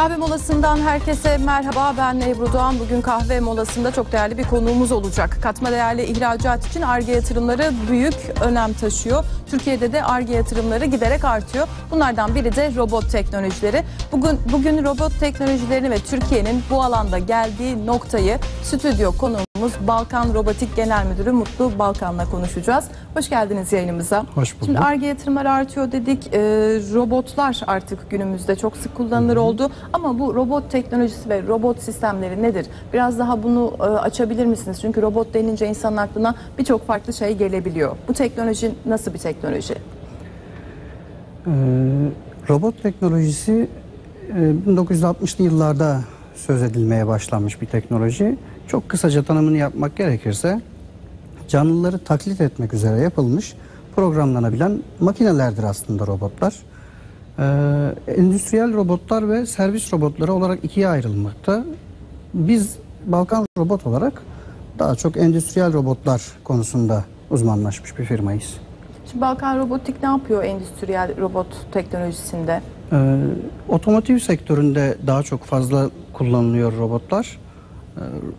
Kahve molasından herkese merhaba. Ben Ebru Doğan. Bugün kahve molasında çok değerli bir konuğumuz olacak. Katma değerli ihracat için ARGE yatırımları büyük önem taşıyor. Türkiye'de de ARGE yatırımları giderek artıyor. Bunlardan biri de robot teknolojileri. Bugün bugün robot teknolojilerini ve Türkiye'nin bu alanda geldiği noktayı stüdyo konuğumuz Balkan Robotik Genel Müdürü Mutlu Balkan'la konuşacağız. Hoş geldiniz yayınımıza. Hoş bulduk. Şimdi ARGE yatırımları artıyor dedik. Ee, robotlar artık günümüzde çok sık kullanılır oldu. Ama bu robot teknolojisi ve robot sistemleri nedir? Biraz daha bunu e, açabilir misiniz? Çünkü robot denince insanın aklına birçok farklı şey gelebiliyor. Bu teknoloji nasıl bir teknoloji? Ee, robot teknolojisi e, 1960'lı yıllarda söz edilmeye başlanmış bir teknoloji. Çok kısaca tanımını yapmak gerekirse canlıları taklit etmek üzere yapılmış programlanabilen makinelerdir aslında robotlar. Ee, endüstriyel robotlar ve servis robotları olarak ikiye ayrılmakta. Biz Balkan Robot olarak daha çok endüstriyel robotlar konusunda uzmanlaşmış bir firmayız. Şimdi Balkan Robotik ne yapıyor endüstriyel robot teknolojisinde? Ee, otomotiv sektöründe daha çok fazla kullanılıyor robotlar.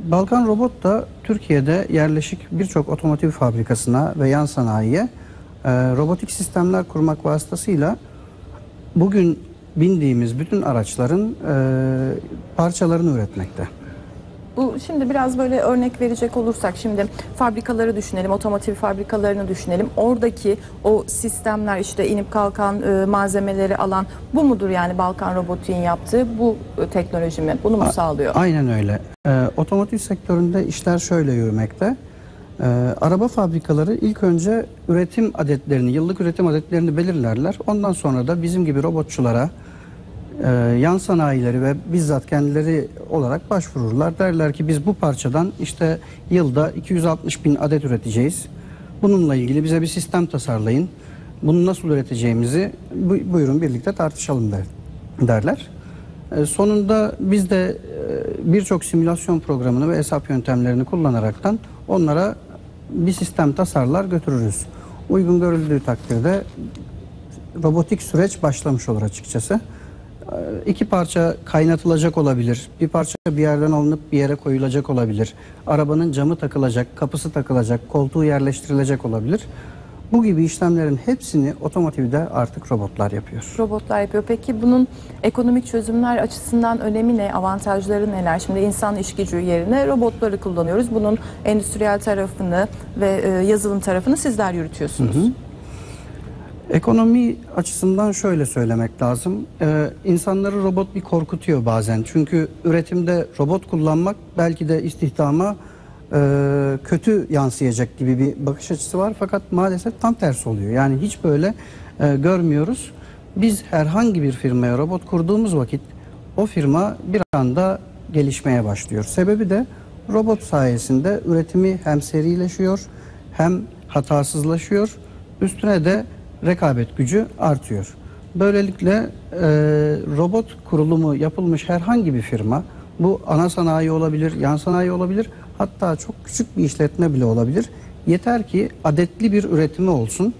Balkan Robot da Türkiye'de yerleşik birçok otomotiv fabrikasına ve yan sanayiye e, robotik sistemler kurmak vasıtasıyla bugün bindiğimiz bütün araçların e, parçalarını üretmekte. Bu şimdi biraz böyle örnek verecek olursak şimdi fabrikaları düşünelim, otomotiv fabrikalarını düşünelim. Oradaki o sistemler işte inip kalkan e, malzemeleri alan bu mudur yani Balkan Robotik'in yaptığı bu e, teknoloji mi? Bunu mu sağlıyor? Aynen öyle. Ee, otomotiv sektöründe işler şöyle yürümekte. Ee, araba fabrikaları ilk önce üretim adetlerini, yıllık üretim adetlerini belirlerler. Ondan sonra da bizim gibi robotçulara, e, yan sanayileri ve bizzat kendileri olarak başvururlar. Derler ki biz bu parçadan işte yılda 260 bin adet üreteceğiz. Bununla ilgili bize bir sistem tasarlayın. Bunu nasıl üreteceğimizi bu- buyurun birlikte tartışalım der, derler. E, Sonunda biz de e, birçok simülasyon programını ve hesap yöntemlerini kullanaraktan onlara bir sistem tasarlar götürürüz. Uygun görüldüğü takdirde robotik süreç başlamış olur açıkçası. E, İki parça kaynatılacak olabilir. Bir parça bir yerden alınıp bir yere koyulacak olabilir. Arabanın camı takılacak, kapısı takılacak, koltuğu yerleştirilecek olabilir. Bu gibi işlemlerin hepsini otomotivde artık robotlar yapıyor. Robotlar yapıyor. Peki bunun ekonomik çözümler açısından önemi ne? Avantajları neler? Şimdi insan iş gücü yerine robotları kullanıyoruz. Bunun endüstriyel tarafını ve e, yazılım tarafını sizler yürütüyorsunuz. Ekonomi açısından şöyle söylemek lazım. Ee, insanları robot bir korkutuyor bazen. Çünkü üretimde robot kullanmak belki de istihdama e, kötü yansıyacak gibi bir bakış açısı var. Fakat maalesef tam tersi oluyor. Yani hiç böyle e, görmüyoruz. Biz herhangi bir firmaya robot kurduğumuz vakit o firma bir anda gelişmeye başlıyor. Sebebi de robot sayesinde üretimi hem serileşiyor hem hatasızlaşıyor. Üstüne de rekabet gücü artıyor. Böylelikle e, robot kurulumu yapılmış herhangi bir firma, bu ana sanayi olabilir, yan sanayi olabilir, hatta çok küçük bir işletme bile olabilir. Yeter ki adetli bir üretimi olsun,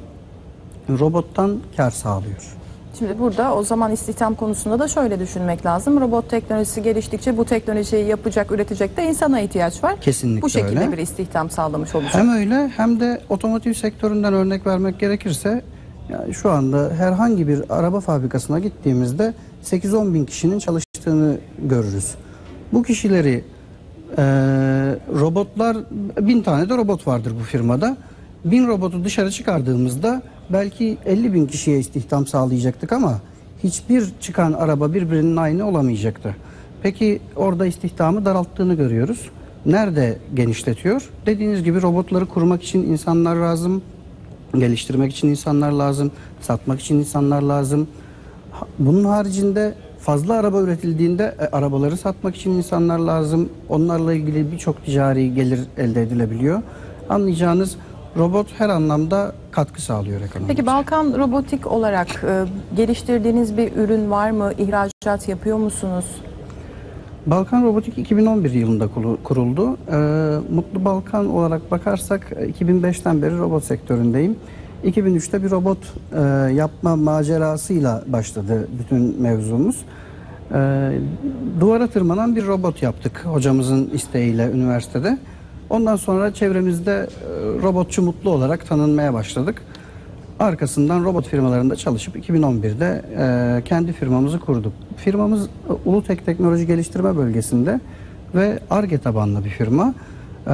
robottan kar sağlıyor. Şimdi burada o zaman istihdam konusunda da şöyle düşünmek lazım. Robot teknolojisi geliştikçe bu teknolojiyi yapacak, üretecek de insana ihtiyaç var. Kesinlikle Bu şekilde öyle. bir istihdam sağlamış olacak. Hem öyle hem de otomotiv sektöründen örnek vermek gerekirse yani şu anda herhangi bir araba fabrikasına gittiğimizde 8-10 bin kişinin çalıştığını görürüz. Bu kişileri e, robotlar, bin tane de robot vardır bu firmada. Bin robotu dışarı çıkardığımızda belki 50 bin kişiye istihdam sağlayacaktık ama hiçbir çıkan araba birbirinin aynı olamayacaktı. Peki orada istihdamı daralttığını görüyoruz. Nerede genişletiyor? Dediğiniz gibi robotları kurmak için insanlar lazım, geliştirmek için insanlar lazım, satmak için insanlar lazım. Bunun haricinde fazla araba üretildiğinde e, arabaları satmak için insanlar lazım. Onlarla ilgili birçok ticari gelir elde edilebiliyor. Anlayacağınız robot her anlamda katkı sağlıyor ekonomiye. Peki Balkan Robotik olarak e, geliştirdiğiniz bir ürün var mı? İhracat yapıyor musunuz? Balkan Robotik 2011 yılında kuruldu. Ee, Mutlu Balkan olarak bakarsak e, 2005'ten beri robot sektöründeyim. 2003'te bir robot e, yapma macerasıyla başladı bütün mevzumuz. Ee, duvara tırmanan bir robot yaptık hocamızın isteğiyle üniversitede. Ondan sonra çevremizde e, robotçu mutlu olarak tanınmaya başladık. Arkasından robot firmalarında çalışıp 2011'de e, kendi firmamızı kurduk. Firmamız e, Ulutek Teknoloji Geliştirme Bölgesi'nde ve ARGE tabanlı bir firma. E,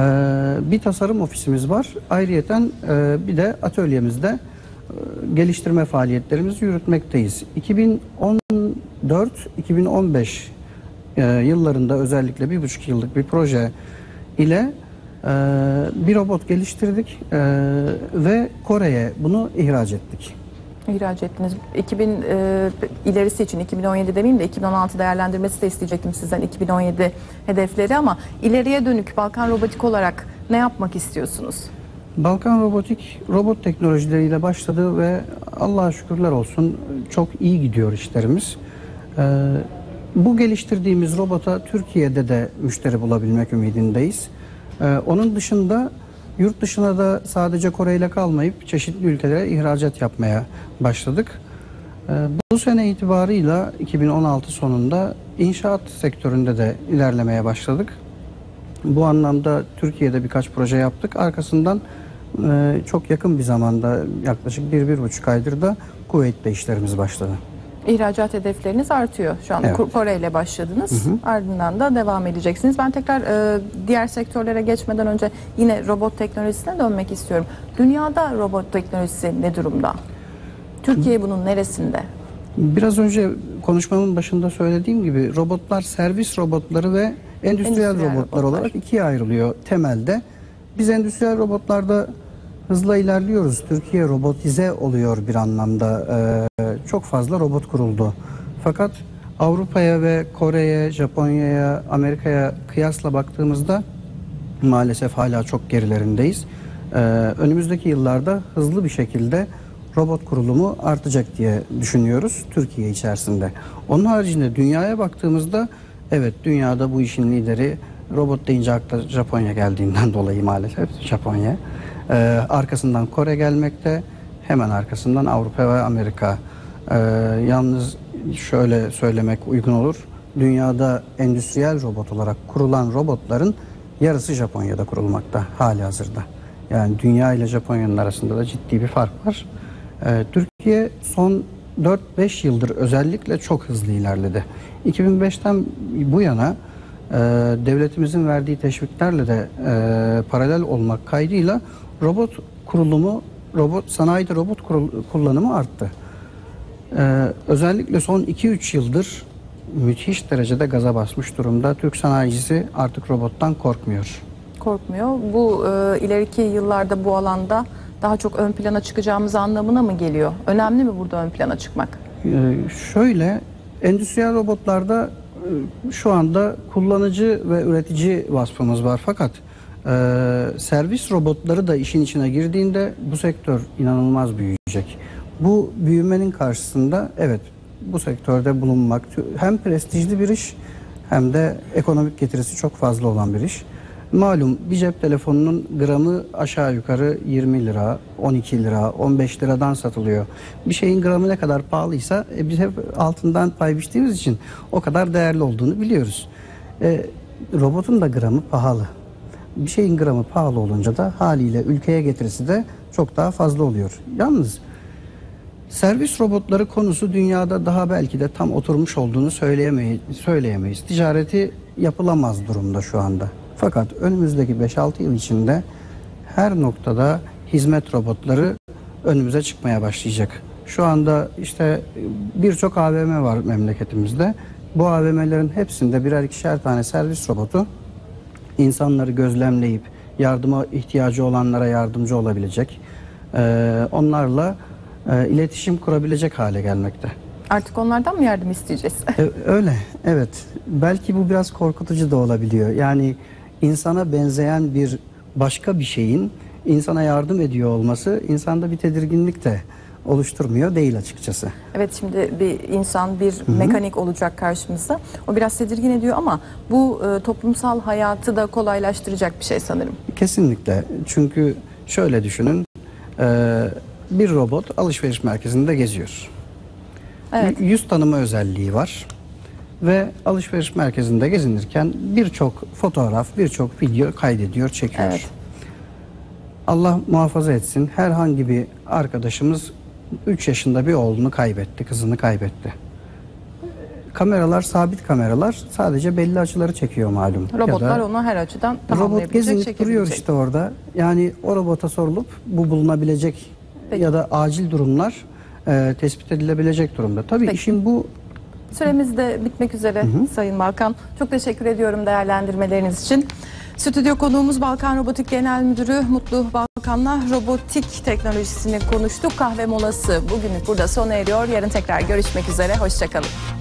bir tasarım ofisimiz var. Ayrıyeten e, bir de atölyemizde e, geliştirme faaliyetlerimizi yürütmekteyiz. 2014-2015 e, yıllarında özellikle bir buçuk yıllık bir proje ile bir robot geliştirdik e, ve Kore'ye bunu ihraç ettik. İhraç ettiniz. 2000 e, ilerisi için 2017 demeyeyim de 2016 değerlendirmesi de isteyecektim sizden 2017 hedefleri ama ileriye dönük Balkan Robotik olarak ne yapmak istiyorsunuz? Balkan Robotik robot teknolojileriyle başladı ve Allah'a şükürler olsun çok iyi gidiyor işlerimiz. Ee, bu geliştirdiğimiz robota Türkiye'de de müşteri bulabilmek ümidindeyiz. Ee, onun dışında yurt dışına da sadece Kore ile kalmayıp çeşitli ülkelere ihracat yapmaya başladık. Ee, bu sene itibarıyla 2016 sonunda inşaat sektöründe de ilerlemeye başladık. Bu anlamda Türkiye'de birkaç proje yaptık. Arkasından e, çok yakın bir zamanda yaklaşık bir, bir buçuk aydır da Kuveyt'te işlerimiz başladı. İhracat hedefleriniz artıyor. Şu an Evet. Kore ile başladınız. Ardından da devam edeceksiniz. Ben tekrar e, diğer sektörlere geçmeden önce yine robot teknolojisine dönmek istiyorum. Dünyada robot teknolojisi ne durumda? Türkiye bunun neresinde? Biraz önce konuşmamın başında söylediğim gibi robotlar servis robotları ve endüstriyel, Endüstriyel robotlar, robotlar. olarak ikiye ayrılıyor temelde. Biz endüstriyel robotlarda hızla ilerliyoruz. Türkiye robotize oluyor bir anlamda. Ee, çok fazla robot kuruldu. Fakat Avrupa'ya ve Kore'ye, Japonya'ya, Amerika'ya kıyasla baktığımızda maalesef hala çok gerilerindeyiz. Ee, önümüzdeki yıllarda hızlı bir şekilde robot kurulumu artacak diye düşünüyoruz Türkiye içerisinde. Onun haricinde dünyaya baktığımızda evet dünyada bu işin lideri robot deyince akla Japonya geldiğinden dolayı maalesef Japonya. Ee, arkasından Kore gelmekte hemen arkasından Avrupa ve Amerika. Ee, yalnız şöyle söylemek uygun olur. Dünyada endüstriyel robot olarak kurulan robotların yarısı Japonya'da kurulmakta hali hazırda. Yani dünya ile Japonya'nın arasında da ciddi bir fark var. Ee, Türkiye son 4-5 yıldır özellikle çok hızlı ilerledi. 2005'ten bu yana e, devletimizin verdiği teşviklerle de e, paralel olmak kaydıyla robot kurulumu, robot sanayide robot kurul- kullanımı arttı. Ee, özellikle son 2-3 yıldır müthiş derecede gaza basmış durumda. Türk sanayicisi artık robottan korkmuyor. Korkmuyor. Bu e, ileriki yıllarda bu alanda daha çok ön plana çıkacağımız anlamına mı geliyor? Önemli mi burada ön plana çıkmak? Ee, şöyle, endüstriyel robotlarda e, şu anda kullanıcı ve üretici vasfımız var. Fakat servis robotları da işin içine girdiğinde bu sektör inanılmaz büyüyecek. Bu büyümenin karşısında evet bu sektörde bulunmak hem prestijli bir iş hem de ekonomik getirisi çok fazla olan bir iş. Malum bir cep telefonunun gramı aşağı yukarı 20 lira, 12 lira, 15 liradan satılıyor. Bir şeyin gramı ne kadar pahalıysa e, biz hep altından pay biçtiğimiz için o kadar değerli olduğunu biliyoruz. E, robotun da gramı pahalı. Bir şeyin gramı pahalı olunca da haliyle ülkeye getirisi de çok daha fazla oluyor. Yalnız Servis robotları konusu dünyada daha belki de tam oturmuş olduğunu söyleyemeyiz. Ticareti yapılamaz durumda şu anda. Fakat önümüzdeki 5-6 yıl içinde her noktada hizmet robotları önümüze çıkmaya başlayacak. Şu anda işte birçok AVM var memleketimizde. Bu AVM'lerin hepsinde birer ikişer tane servis robotu insanları gözlemleyip yardıma ihtiyacı olanlara yardımcı olabilecek, e, onlarla e, iletişim kurabilecek hale gelmekte. Artık onlardan mı yardım isteyeceğiz? E, öyle, evet. Belki bu biraz korkutucu da olabiliyor. Yani insana benzeyen bir başka bir şeyin insana yardım ediyor olması insanda bir tedirginlik de oluşturmuyor değil açıkçası. Evet şimdi bir insan bir mekanik olacak karşımızda. O biraz tedirgin ediyor ama bu e, toplumsal hayatı da kolaylaştıracak bir şey sanırım. Kesinlikle. Çünkü şöyle düşünün. e, bir robot alışveriş merkezinde geziyor. Evet. Yüz tanıma özelliği var. ve alışveriş merkezinde gezinirken birçok fotoğraf, birçok video kaydediyor, çekiyor. Evet. Allah muhafaza etsin. Herhangi bir arkadaşımız 3 yaşında bir oğlunu kaybetti, kızını kaybetti. Kameralar sabit kameralar sadece belli açıları çekiyor malum. Robotlar onu her açıdan robot gezinip duruyor işte orada. Yani o robota sorulup bu bulunabilecek Peki. ya da acil durumlar e, tespit edilebilecek durumda. Tabii Peki. işin bu Süremiz de bitmek üzere Sayın Balkan. Çok teşekkür ediyorum değerlendirmeleriniz için. Stüdyo konuğumuz Balkan Robotik Genel Müdürü Mutlu Balkan'la robotik teknolojisini konuştuk. Kahve molası bugünlük burada sona eriyor. Yarın tekrar görüşmek üzere. Hoşçakalın.